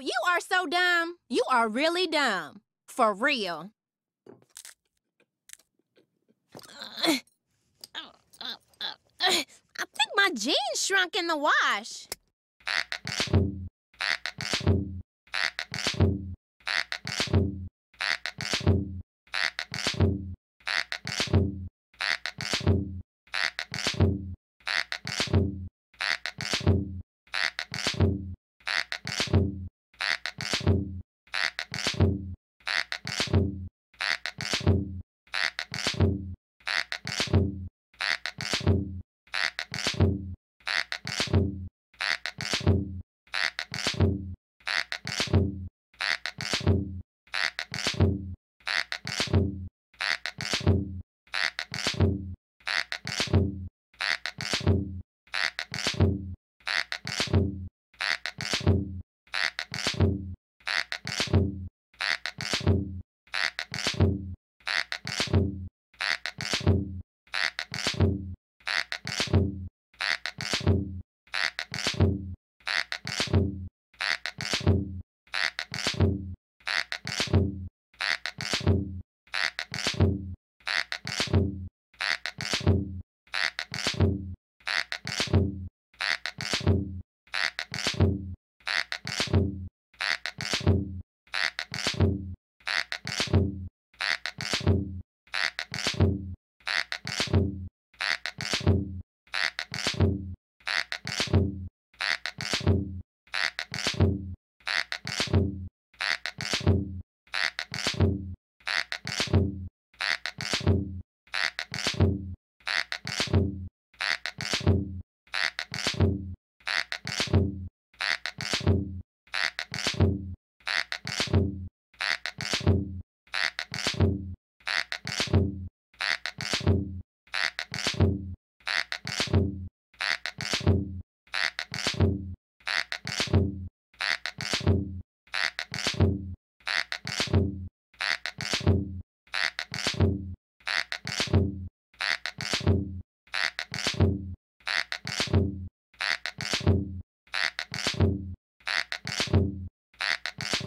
you are so dumb. You are really dumb. For real. I think my jeans shrunk in the wash.